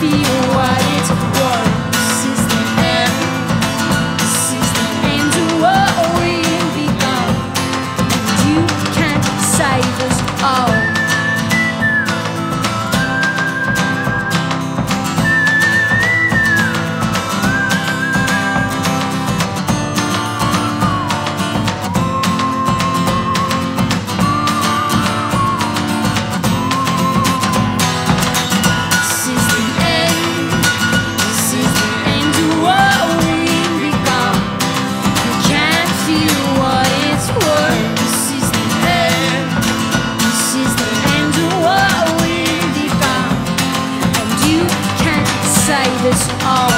feel Oh.